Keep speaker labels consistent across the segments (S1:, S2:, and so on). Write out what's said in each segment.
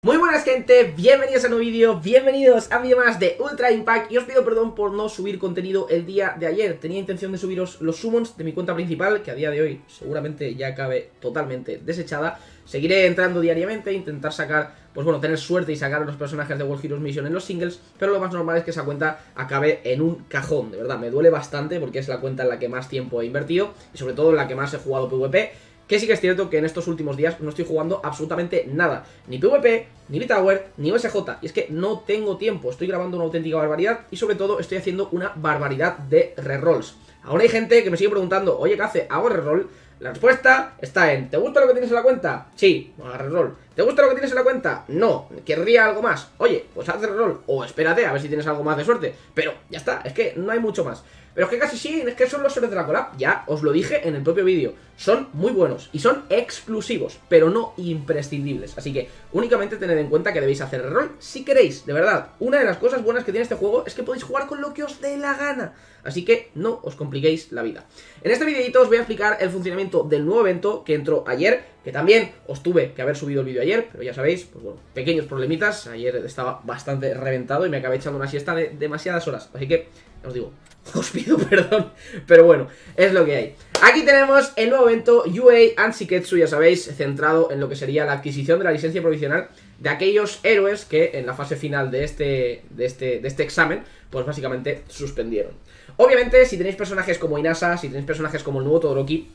S1: Muy buenas gente, bienvenidos a un nuevo vídeo, bienvenidos a un más de Ultra Impact. Y os pido perdón por no subir contenido el día de ayer, tenía intención de subiros los summons de mi cuenta principal que a día de hoy seguramente ya acabe totalmente desechada, seguiré entrando diariamente, intentar sacar, pues bueno, tener suerte y sacar a los personajes de World Heroes Mission en los singles, pero lo más normal es que esa cuenta acabe en un cajón, de verdad, me duele bastante porque es la cuenta en la que más tiempo he invertido y sobre todo en la que más he jugado PvP que sí que es cierto que en estos últimos días no estoy jugando absolutamente nada. Ni PvP, ni B-Tower, ni OSJ. Y es que no tengo tiempo. Estoy grabando una auténtica barbaridad y sobre todo estoy haciendo una barbaridad de rerolls. Ahora hay gente que me sigue preguntando, oye, ¿qué hace? ¿Hago reroll? La respuesta está en, ¿te gusta lo que tienes en la cuenta? Sí, haga reroll. ¿Te gusta lo que tienes en la cuenta? No. ¿Querría algo más? Oye, pues haz reroll. O espérate a ver si tienes algo más de suerte. Pero ya está, es que no hay mucho más. Pero es que casi sí, es que son los héroes de la collab. Ya os lo dije en el propio vídeo. Son muy buenos y son exclusivos, pero no imprescindibles. Así que únicamente tened en cuenta que debéis hacer rol si queréis. De verdad, una de las cosas buenas que tiene este juego es que podéis jugar con lo que os dé la gana. Así que no os compliquéis la vida. En este videito os voy a explicar el funcionamiento del nuevo evento que entró ayer, que también os tuve que haber subido el vídeo ayer, pero ya sabéis, pues bueno, pequeños problemitas. Ayer estaba bastante reventado y me acabé echando una siesta de demasiadas horas. Así que, os digo, os pido perdón, pero bueno, es lo que hay. Aquí tenemos el nuevo evento UA Ansiketsu, ya sabéis, centrado en lo que sería la adquisición de la licencia provisional de aquellos héroes que en la fase final de este, de este, de este examen, pues básicamente suspendieron. Obviamente, si tenéis personajes como Inasa, si tenéis personajes como el nuevo Todoroki,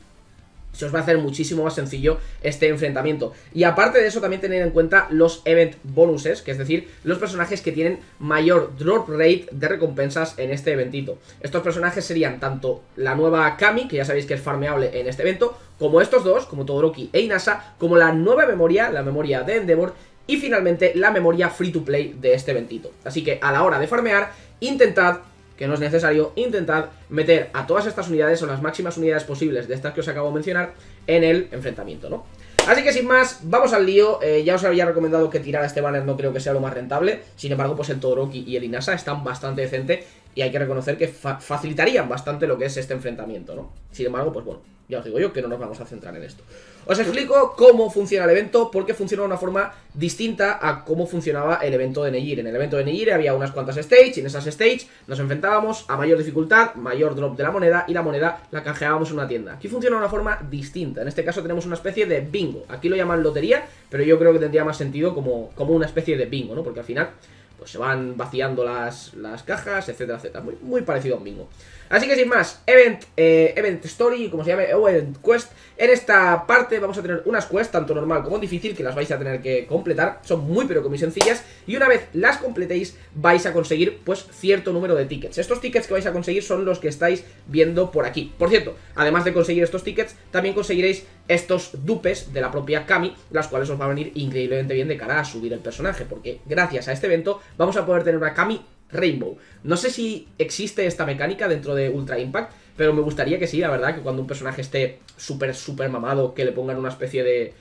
S1: se os va a hacer muchísimo más sencillo este enfrentamiento. Y aparte de eso, también tener en cuenta los event bonuses, que es decir, los personajes que tienen mayor drop rate de recompensas en este eventito. Estos personajes serían tanto la nueva Kami, que ya sabéis que es farmeable en este evento, como estos dos, como Todoroki e Inasa, como la nueva memoria, la memoria de Endeavor, y finalmente la memoria free to play de este eventito. Así que a la hora de farmear, intentad que no es necesario, intentad meter a todas estas unidades o las máximas unidades posibles de estas que os acabo de mencionar en el enfrentamiento, ¿no? Así que sin más, vamos al lío, eh, ya os había recomendado que tirar a este banner no creo que sea lo más rentable, sin embargo pues el Todoroki y el Inasa están bastante decente y hay que reconocer que facilitarían bastante lo que es este enfrentamiento, ¿no? Sin embargo, pues bueno, ya os digo yo que no nos vamos a centrar en esto. Os explico cómo funciona el evento, porque funciona de una forma distinta a cómo funcionaba el evento de Neyir. En el evento de Neyir había unas cuantas stage, y en esas stage nos enfrentábamos a mayor dificultad, mayor drop de la moneda, y la moneda la canjeábamos en una tienda. Aquí funciona de una forma distinta, en este caso tenemos una especie de bingo. Aquí lo llaman lotería, pero yo creo que tendría más sentido como, como una especie de bingo, ¿no? Porque al final pues se van vaciando las, las cajas, etcétera, etcétera. Muy, muy parecido a un bingo. Así que sin más, Event, eh, event Story, como se llame, o Event Quest. En esta parte vamos a tener unas quests, tanto normal como difícil, que las vais a tener que completar. Son muy pero que muy sencillas. Y una vez las completéis, vais a conseguir pues cierto número de tickets. Estos tickets que vais a conseguir son los que estáis viendo por aquí. Por cierto, además de conseguir estos tickets, también conseguiréis estos dupes de la propia Kami, las cuales os va a venir increíblemente bien de cara a subir el personaje. Porque gracias a este evento vamos a poder tener una Kami Rainbow. No sé si existe esta mecánica dentro de Ultra Impact, pero me gustaría que sí, la verdad, que cuando un personaje esté súper, súper mamado, que le pongan una especie de,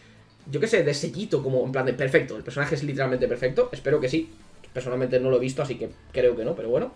S1: yo qué sé, de sellito, como en plan de perfecto. El personaje es literalmente perfecto, espero que sí. Personalmente no lo he visto, así que creo que no, pero bueno.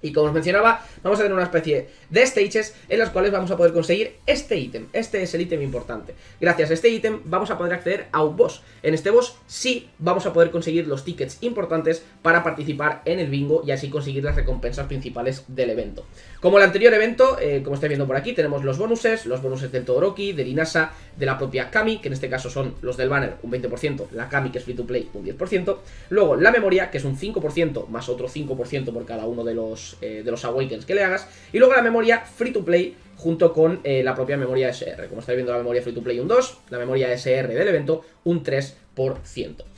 S1: Y como os mencionaba, vamos a tener una especie de stages en las cuales vamos a poder conseguir este ítem. Este es el ítem importante. Gracias a este ítem vamos a poder acceder a un boss. En este boss sí vamos a poder conseguir los tickets importantes para participar en el bingo y así conseguir las recompensas principales del evento. Como el anterior evento, eh, como estáis viendo por aquí, tenemos los bonuses, los bonuses del Todoroki, del Inasa, de la propia Kami, que en este caso son los del banner un 20%, la Kami que es free to play un 10%, luego la memoria que es un 5% más otro 5% por cada uno de los eh, de los Awakens que le hagas. Y luego la memoria free to play junto con eh, la propia memoria SR. Como estáis viendo, la memoria free to play un 2, la memoria SR del evento un 3%.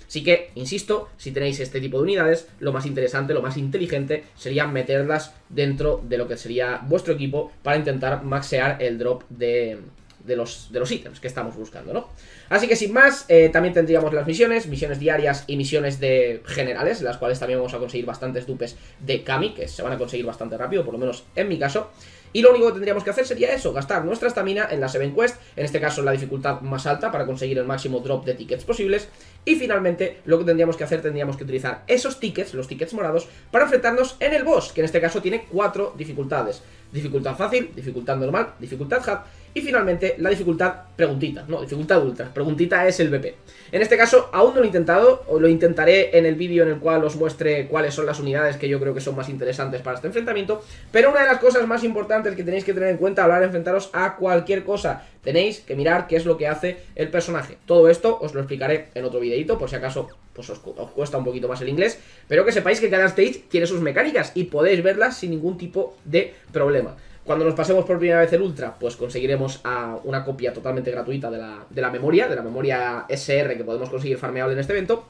S1: Así que, insisto, si tenéis este tipo de unidades, lo más interesante, lo más inteligente sería meterlas dentro de lo que sería vuestro equipo para intentar maxear el drop de, de los, de los ítems que estamos buscando, ¿no? Así que sin más, eh, también tendríamos las misiones, misiones diarias y misiones de generales, las cuales también vamos a conseguir bastantes dupes de Kami, que se van a conseguir bastante rápido, por lo menos en mi caso. Y lo único que tendríamos que hacer sería eso, gastar nuestra estamina en la Seven Quest, en este caso la dificultad más alta para conseguir el máximo drop de tickets posibles. Y finalmente, lo que tendríamos que hacer, tendríamos que utilizar esos tickets, los tickets morados, para enfrentarnos en el boss, que en este caso tiene cuatro dificultades. Dificultad fácil, dificultad normal, dificultad hard y finalmente la dificultad preguntita, no, dificultad ultra, preguntita es el BP. En este caso, aún no lo he intentado, lo intentaré en el vídeo en el cual os muestre cuáles son las unidades que yo creo que son más interesantes para este enfrentamiento, pero una de las cosas más importantes que tenéis que tener en cuenta a la hora de enfrentaros a cualquier cosa, tenéis que mirar qué es lo que hace el personaje. Todo esto os lo explicaré en otro videito, por si acaso pues os, cuesta un poquito más el inglés, pero que sepáis que cada stage tiene sus mecánicas y podéis verlas sin ningún tipo de problema. Cuando nos pasemos por primera vez el Ultra, pues conseguiremos a una copia totalmente gratuita de la, de la memoria, de la memoria SR que podemos conseguir farmeable en este evento.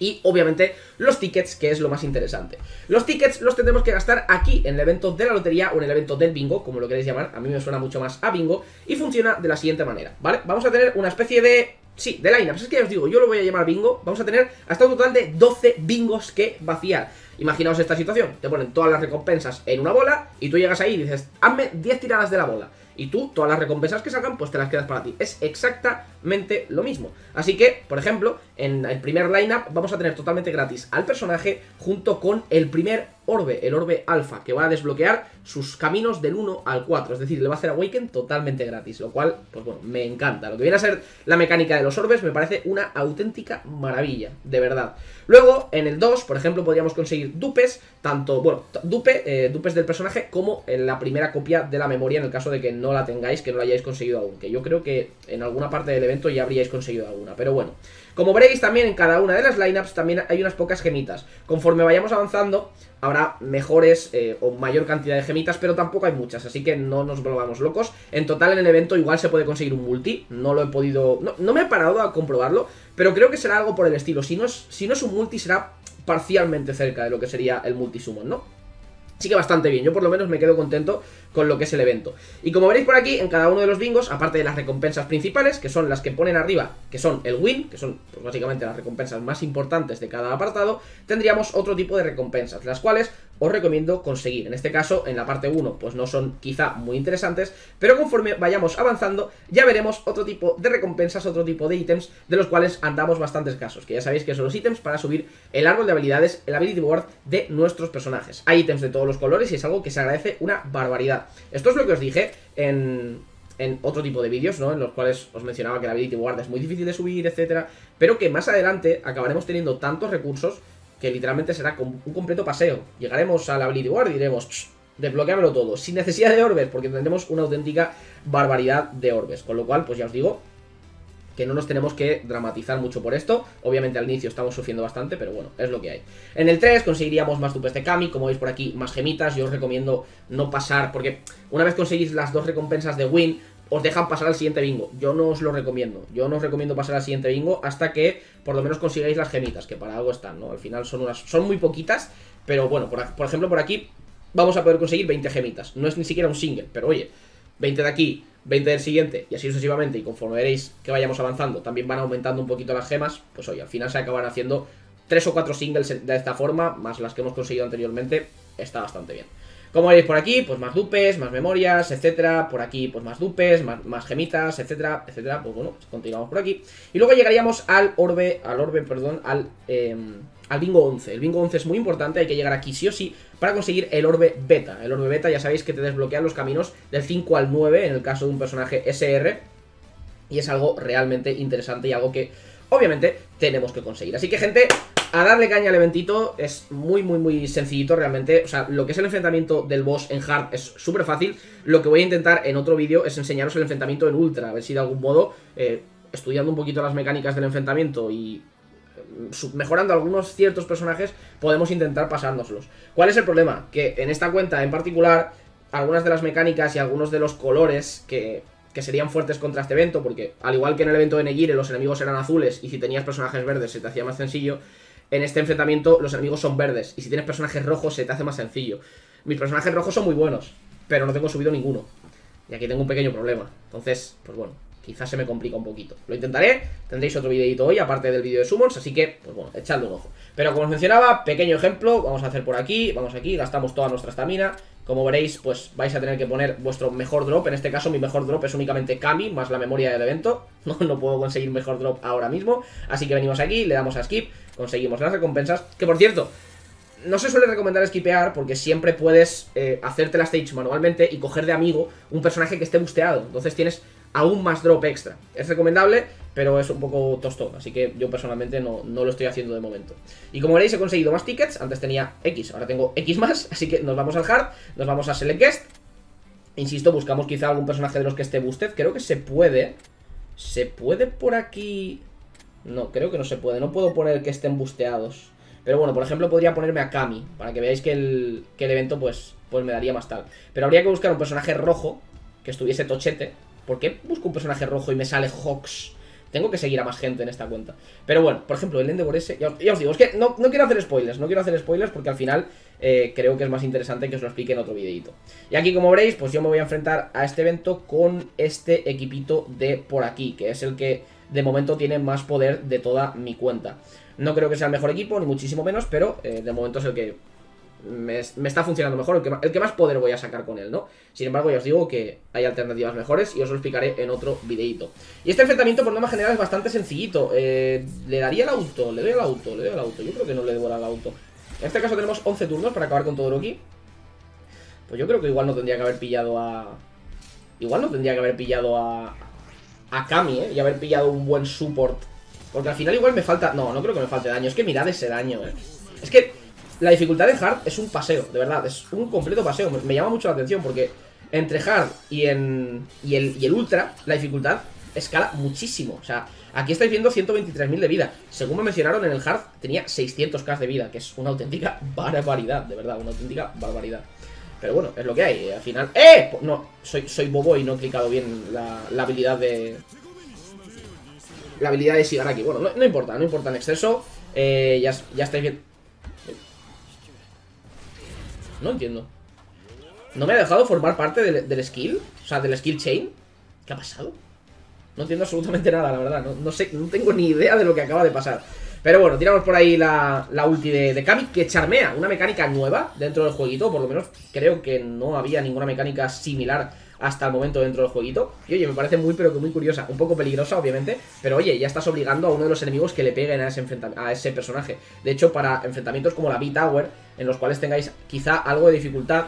S1: Y obviamente los tickets, que es lo más interesante. Los tickets los tendremos que gastar aquí, en el evento de la lotería o en el evento del bingo, como lo queréis llamar. A mí me suena mucho más a bingo. Y funciona de la siguiente manera, ¿vale? Vamos a tener una especie de... Sí, de lineups. Es que ya os digo, yo lo voy a llamar bingo. Vamos a tener hasta un total de 12 bingos que vaciar. Imaginaos esta situación, te ponen todas las recompensas en una bola y tú llegas ahí y dices, hazme 10 tiradas de la bola. Y tú, todas las recompensas que salgan, pues te las quedas para ti. Es exactamente lo mismo. Así que, por ejemplo, en el primer lineup vamos a tener totalmente gratis al personaje junto con el primer orbe, el orbe alfa, que va a desbloquear sus caminos del 1 al 4. Es decir, le va a hacer Awaken totalmente gratis, lo cual, pues bueno, me encanta. Lo que viene a ser la mecánica de los orbes me parece una auténtica maravilla, de verdad. Luego, en el 2, por ejemplo, podríamos conseguir dupes, tanto, bueno, dupe, eh, dupes del personaje, como en la primera copia de la memoria, en el caso de que no la tengáis, que no la hayáis conseguido aún. Que yo creo que en alguna parte del evento ya habríais conseguido alguna, pero bueno. Como veréis también en cada una de las lineups también hay unas pocas gemitas. Conforme vayamos avanzando habrá mejores eh, o mayor cantidad de gemitas, pero tampoco hay muchas, así que no nos volvamos locos. En total en el evento igual se puede conseguir un multi, no lo he podido... No, me he parado a comprobarlo, pero creo que será algo por el estilo. Si no es, si no es un multi será parcialmente cerca de lo que sería el multi summon, ¿no? Así que bastante bien, yo por lo menos me quedo contento con lo que es el evento. Y como veréis por aquí, en cada uno de los bingos, aparte de las recompensas principales, que son las que ponen arriba, que son el win, que son pues, básicamente las recompensas más importantes de cada apartado, tendríamos otro tipo de recompensas, las cuales os recomiendo conseguir. En este caso, en la parte 1, pues no son quizá muy interesantes, pero conforme vayamos avanzando, ya veremos otro tipo de recompensas, otro tipo de ítems, de los cuales andamos bastantes casos, que ya sabéis que son los ítems para subir el árbol de habilidades, el ability board de nuestros personajes. Hay ítems de todos los colores y es algo que se agradece una barbaridad. Esto es lo que os dije en, en otro tipo de vídeos, ¿no? En los cuales os mencionaba que la ability board es muy difícil de subir, etcétera, pero que más adelante acabaremos teniendo tantos recursos que literalmente será un completo paseo. Llegaremos a la Ability Ward y diremos, desbloqueamelo todo, sin necesidad de orbes, porque tendremos una auténtica barbaridad de orbes. Con lo cual, pues ya os digo que no nos tenemos que dramatizar mucho por esto. Obviamente al inicio estamos sufriendo bastante, pero bueno, es lo que hay. En el 3 conseguiríamos más dupes de Kami, como veis por aquí, más gemitas. Yo os recomiendo no pasar, porque una vez conseguís las dos recompensas de Win, os dejan pasar al siguiente bingo. Yo no os lo recomiendo. Yo no os recomiendo pasar al siguiente bingo hasta que por lo menos consigáis las gemitas, que para algo están, ¿no? Al final son unas. Son muy poquitas, pero bueno, por, ejemplo, por aquí vamos a poder conseguir 20 gemitas. No es ni siquiera un single, pero oye, 20 de aquí, 20 del siguiente y así sucesivamente. Y conforme veréis que vayamos avanzando, también van aumentando un poquito las gemas. Pues oye, al final se acaban haciendo 3 o 4 singles de esta forma, más las que hemos conseguido anteriormente. Está bastante bien. Como veis por aquí, pues más dupes, más memorias, etcétera. Por aquí, pues más dupes, más, gemitas, etcétera, etcétera. Pues bueno, continuamos por aquí. Y luego llegaríamos al orbe, al orbe, perdón, al, em, al bingo 11. El bingo 11 es muy importante, hay que llegar aquí sí o sí para conseguir el orbe beta. El orbe beta ya sabéis que te desbloquea los caminos del 5 al 9 en el caso de un personaje SR. Y es algo realmente interesante y algo que obviamente tenemos que conseguir. Así que gente, a darle caña al eventito es muy, muy, muy sencillito realmente. O sea, lo que es el enfrentamiento del boss en hard es súper fácil. Lo que voy a intentar en otro vídeo es enseñaros el enfrentamiento en ultra. A ver si de algún modo, eh, estudiando un poquito las mecánicas del enfrentamiento y mm, mejorando algunos ciertos personajes, podemos intentar pasárnoslos. ¿Cuál es el problema? Que en esta cuenta en particular, algunas de las mecánicas y algunos de los colores que que serían fuertes contra este evento, porque al igual que en el evento de Negire los enemigos eran azules y si tenías personajes verdes se te hacía más sencillo, en este enfrentamiento los enemigos son verdes. Y si tienes personajes rojos se te hace más sencillo. Mis personajes rojos son muy buenos, pero no tengo subido ninguno. Y aquí tengo un pequeño problema. Entonces, pues bueno, quizás se me complica un poquito. Lo intentaré, tendréis otro videito hoy, aparte del vídeo de Summons, así que, pues bueno, echadle un ojo. Pero como os mencionaba, pequeño ejemplo, vamos a hacer por aquí, vamos aquí, gastamos toda nuestra estamina. Como veréis, pues vais a tener que poner vuestro mejor drop. En este caso mi mejor drop es únicamente Kami, más la memoria del evento. No, no puedo conseguir mejor drop ahora mismo. Así que venimos aquí, le damos a skip, conseguimos las recompensas. Que por cierto, no se suele recomendar skipear porque siempre puedes eh, hacerte la stage manualmente y coger de amigo un personaje que esté busteado. Entonces tienes aún más drop extra. Es recomendable pero es un poco tostón, así que yo personalmente no, no, lo estoy haciendo de momento. Y como veréis he conseguido más tickets, antes tenía X, ahora tengo X más, así que nos vamos al hard, nos vamos a select guest. Insisto, buscamos quizá algún personaje de los que esté boosted, creo que se puede. ¿Se puede por aquí...? No, creo que no se puede, no puedo poner que estén busteados. Pero bueno, por ejemplo, podría ponerme a Kami, para que veáis que el, que el evento pues, pues me daría más tal. Pero habría que buscar un personaje rojo, que estuviese tochete. ¿Por qué busco un personaje rojo y me sale Hawks? Tengo que seguir a más gente en esta cuenta. Pero bueno, por ejemplo, el Endeavor ese... Ya, os digo, es que no, quiero hacer spoilers, no quiero hacer spoilers porque al final eh, creo que es más interesante que os lo explique en otro videito. Y aquí, como veréis, pues yo me voy a enfrentar a este evento con este equipito de por aquí, que es el que de momento tiene más poder de toda mi cuenta. No creo que sea el mejor equipo, ni muchísimo menos, pero eh, de momento es el que me, está funcionando mejor, el que, el que, más poder voy a sacar con él, ¿no? Sin embargo, ya os digo que hay alternativas mejores y os lo explicaré en otro videito. Y este enfrentamiento, por norma general, es bastante sencillito. Eh, ¿Le daría el auto? ¿Le doy el auto? ¿Le doy el auto? Yo creo que no le debo el auto. En este caso tenemos 11 turnos para acabar con todo aquí. Pues yo creo que igual no tendría que haber pillado a... Igual no tendría que haber pillado a... A Kami, ¿eh? Y haber pillado un buen support. Porque al final igual me falta... No, no creo que me falte daño. Es que mirad ese daño, ¿eh? Es que la dificultad de Hard es un paseo, de verdad, es un completo paseo. Me, llama mucho la atención porque entre Hard y, en, y, el, y el Ultra, la dificultad escala muchísimo. O sea, aquí estáis viendo 123.000 de vida. Según me mencionaron, en el Hard tenía 600k de vida, que es una auténtica barbaridad, de verdad, una auténtica barbaridad. Pero bueno, es lo que hay. Al final... ¡Eh! No, soy, soy bobo y no he clicado bien la, habilidad de... La habilidad de Shigaraki. Bueno, no, importa, no importa en exceso. Eh, ya, ya estáis viendo... No entiendo. ¿No me ha dejado formar parte del, skill? O sea, del skill chain. ¿Qué ha pasado? No entiendo absolutamente nada, la verdad. No, sé, no tengo ni idea de lo que acaba de pasar. Pero bueno, tiramos por ahí la, la ulti de, de Kami, que charmea. Una mecánica nueva dentro del jueguito. Por lo menos creo que no había ninguna mecánica similar hasta el momento dentro del jueguito. Y oye, me parece muy pero que muy curiosa, un poco peligrosa obviamente, pero oye, ya estás obligando a uno de los enemigos que le peguen a ese, a ese personaje. De hecho, para enfrentamientos como la B-Tower, en los cuales tengáis quizá algo de dificultad,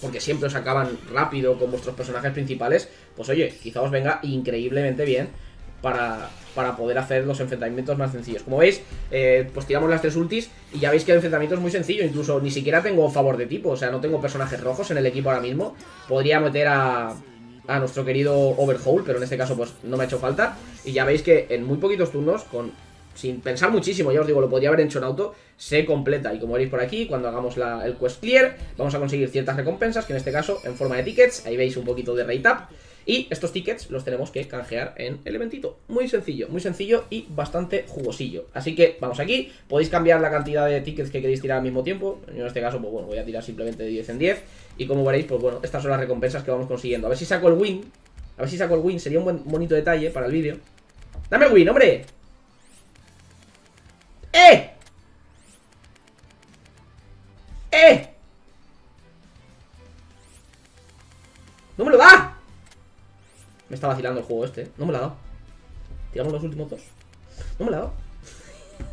S1: porque siempre os acaban rápido con vuestros personajes principales, pues oye, quizá os venga increíblemente bien para, para poder hacer los enfrentamientos más sencillos. Como veis, eh, pues tiramos las tres ultis y ya veis que el enfrentamiento es muy sencillo. Incluso ni siquiera tengo favor de tipo, o sea, no tengo personajes rojos en el equipo ahora mismo. Podría meter a, a nuestro querido Overhaul, pero en este caso pues no me ha hecho falta. Y ya veis que en muy poquitos turnos, con sin pensar muchísimo, ya os digo, lo podría haber hecho en auto, se completa. Y como veréis por aquí, cuando hagamos el quest clear, vamos a conseguir ciertas recompensas, que en este caso en forma de tickets, ahí veis un poquito de rate up. Y estos tickets los tenemos que canjear en el eventito. Muy sencillo, muy sencillo y bastante jugosillo. Así que vamos aquí, podéis cambiar la cantidad de tickets que queréis tirar al mismo tiempo. Yo en este caso, pues bueno, voy a tirar simplemente de 10 en 10. Y como veréis, pues bueno, estas son las recompensas que vamos consiguiendo. A ver si saco el win. A ver si saco el win, sería un buen bonito detalle para el vídeo. ¡Dame el win, hombre! ¡Eh! ¡Eh! ¡No me lo da! Me está vacilando el juego este. ¿eh? No me lo ha dado. Tiramos los últimos dos. No me lo ha dado.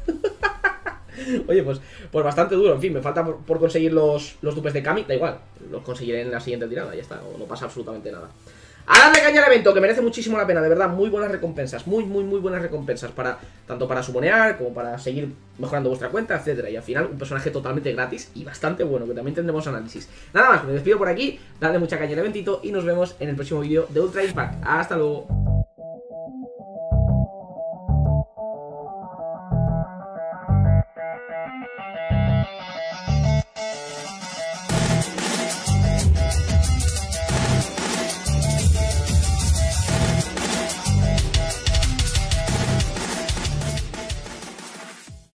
S1: Oye, pues, pues bastante duro. En fin, me falta por, conseguir los, los dupes de Kami. Da igual, los conseguiré en la siguiente tirada. Ya está, no pasa absolutamente nada. A darle caña al evento, que merece muchísimo la pena, de verdad, muy buenas recompensas, muy, muy, muy buenas recompensas, para tanto para sumonear, como para seguir mejorando vuestra cuenta, etcétera, y al final un personaje totalmente gratis y bastante bueno, que también tendremos análisis. Nada más, me despido por aquí, dadle mucha caña al eventito y nos vemos en el próximo vídeo de Ultra Impact. Hasta luego.